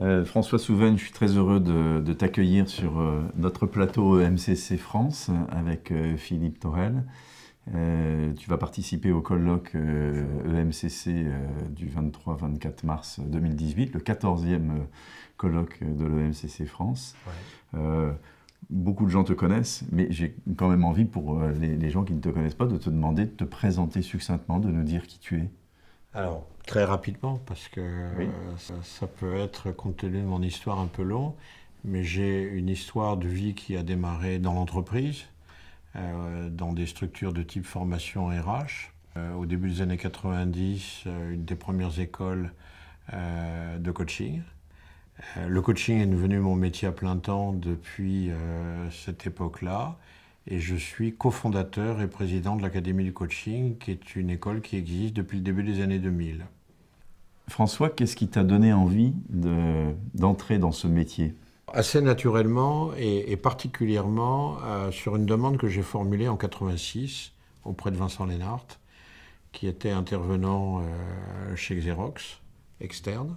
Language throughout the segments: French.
Euh, François Souven, je suis très heureux de, t'accueillir sur euh, notre plateau MCC France avec euh, Philippe Torel. tu vas participer au colloque EMCC e du 23-24 mars 2018, le 14e colloque de l'EMCC France. beaucoup de gens te connaissent, mais j'ai quand même envie pour les, gens qui ne te connaissent pas de te demander de te présenter succinctement, de nous dire qui tu es. Alors, très rapidement, parce que ça, peut être, compte tenu de mon histoire, un peu long, mais j'ai une histoire de vie qui a démarré dans l'entreprise, euh, dans des structures de type formation RH. Euh, au début des années 90, euh, une des premières écoles de coaching. le coaching est devenu mon métier à plein temps depuis cette époque-là. Et je suis cofondateur et président de l'Académie du coaching, qui est une école qui existe depuis le début des années 2000. François, qu'est-ce qui t'a donné envie d'entrer dans ce métier? Assez naturellement et, particulièrement euh, sur une demande que j'ai formulée en 86 auprès de Vincent Lénart, qui était intervenant euh, chez Xerox, externe,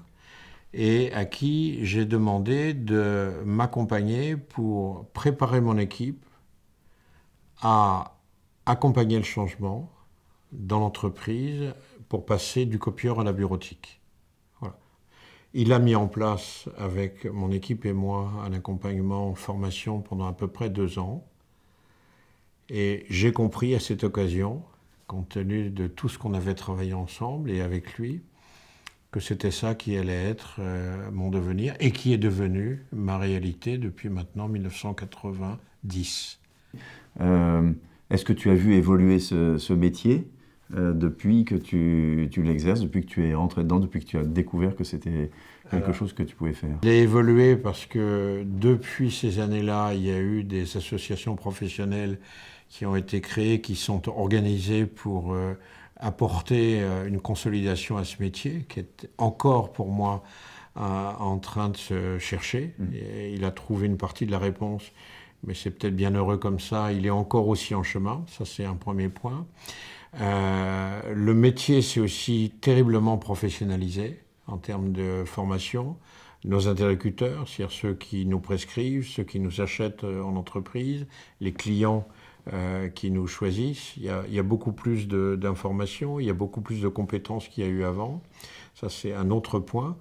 et à qui j'ai demandé de m'accompagner pour préparer mon équipe à accompagner le changement dans l'entreprise pour passer du copieur à la bureautique. Il a mis en place avec mon équipe et moi un accompagnement en formation pendant à peu près deux ans. Et j'ai compris à cette occasion, compte tenu de tout ce qu'on avait travaillé ensemble et avec lui, que c'était ça qui allait être euh, mon devenir et qui est devenu ma réalité depuis maintenant 1990. Euh, est-ce que tu as vu évoluer ce, métier euh, depuis que tu, l'exerces, depuis que tu es rentré dedans, depuis que tu as découvert que c'était quelque chose que tu pouvais faire? Il a évolué parce que depuis ces années-là, il y a eu des associations professionnelles qui ont été créées, qui sont organisées pour euh, apporter une consolidation à ce métier, qui est encore pour moi en train de se chercher. Mmh. il a trouvé une partie de la réponse mais c'est peut-être bien heureux comme ça. Il est encore aussi en chemin, ça c'est un premier point. Euh, le métier s'est aussi terriblement professionnalisé en termes de formation. Nos interlocuteurs, c'est-à-dire ceux qui nous prescrivent, ceux qui nous achètent euh, en entreprise, les clients euh, qui nous choisissent. Il y a, il y a beaucoup plus d'informations, il y a beaucoup plus de compétences qu'il y a eu avant. Ça, c'est un autre point.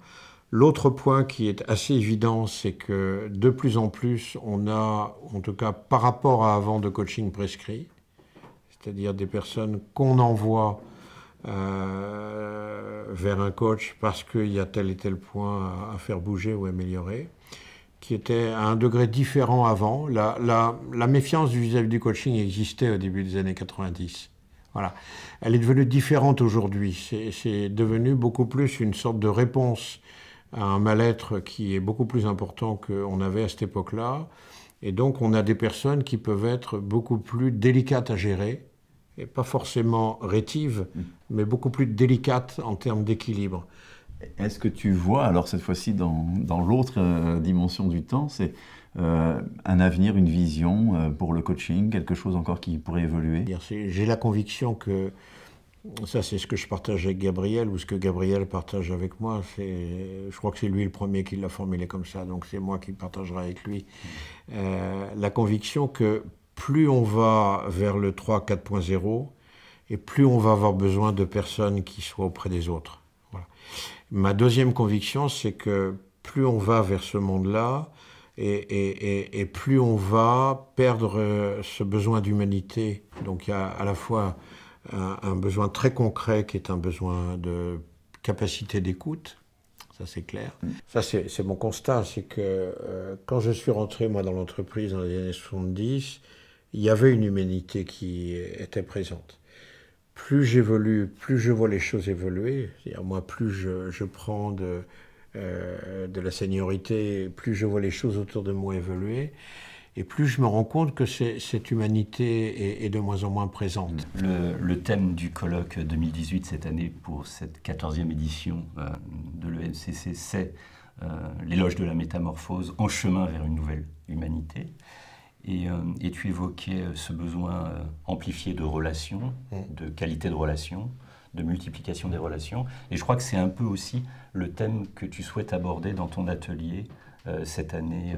L'autre point qui est assez évident, c'est que de plus en plus, on a, en tout cas par rapport à avant, de coaching prescrit, c'est-à-dire des personnes qu'on envoie euh, vers un coach parce qu'il y a tel et tel point à, faire bouger ou améliorer, qui était à un degré différent avant. La, méfiance vis-à-vis du coaching existait au début des années 90. Voilà. Elle est devenue différente aujourd'hui. C'est devenu beaucoup plus une sorte de réponse à un mal-être qui est beaucoup plus important qu'on avait à cette époque-là. Et donc, on a des personnes qui peuvent être beaucoup plus délicates à gérer, et pas forcément rétives, mm. mais beaucoup plus délicates en termes d'équilibre. Est-ce que tu vois, alors cette fois-ci dans, dans l'autre euh, dimension du temps, c'est euh, un avenir, une vision euh, pour le coaching, quelque chose encore qui pourrait évoluer? J'ai la conviction que ça, c'est ce que je partage avec Gabriel, ou ce que Gabriel partage avec moi. Je crois que c'est lui le premier qui l'a formulé comme ça, donc c'est moi qui le partagerai avec lui. Euh, la conviction que plus on va vers le 3 4.0, et plus on va avoir besoin de personnes qui soient auprès des autres. Ma deuxième conviction, c'est que plus on va vers ce monde-là, et, et, plus on va perdre ce besoin d'humanité. Donc il y a à la fois un, besoin très concret qui est un besoin de capacité d'écoute. Ça, c'est clair. Mm. Ça, c'est mon constat. C'est que euh, quand je suis rentré, moi, dans l'entreprise dans les années 70, il y avait une humanité qui était présente. Plus j'évolue, plus je vois les choses évoluer. C'est-à-dire, moi, plus je, je prends de, euh, de la seniorité, plus je vois les choses autour de moi évoluer et plus je me rends compte que cette humanité est, de moins en moins présente. Le, thème du colloque 2018 cette année pour cette 14e édition euh, de l'ENCC, c'est euh, l'éloge de la métamorphose en chemin vers une nouvelle humanité. Et, euh, et tu évoquais ce besoin amplifié de relations, de qualité de relations, de multiplication des relations. Et je crois que c'est un peu aussi le thème que tu souhaites aborder dans ton atelier cette année.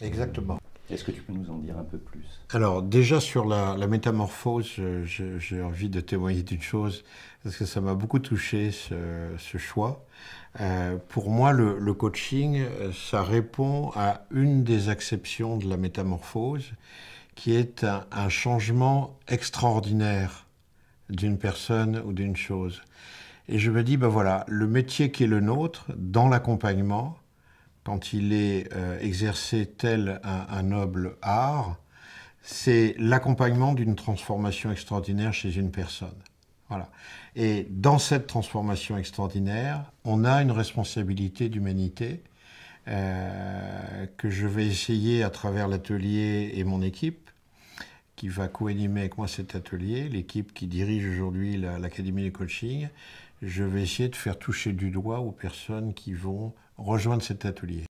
Exactement. Est-ce que tu peux nous en dire un peu plus? Alors déjà sur la, métamorphose, j'ai envie de témoigner d'une chose, parce que ça m'a beaucoup touché ce, choix. Euh, pour moi, le, coaching, ça répond à une des acceptions de la métamorphose, qui est un, changement extraordinaire d'une personne ou d'une chose. Et je me dis, ben voilà, le métier qui est le nôtre, dans l'accompagnement, quand il est euh, exercé tel un, noble art, c'est l'accompagnement d'une transformation extraordinaire chez une personne. Voilà. Et dans cette transformation extraordinaire, on a une responsabilité d'humanité euh, que je vais essayer à travers l'atelier et mon équipe, qui va co-animer avec moi cet atelier, l'équipe qui dirige aujourd'hui l'Académie de coaching, je vais essayer de faire toucher du doigt aux personnes qui vont rejoindre cet atelier.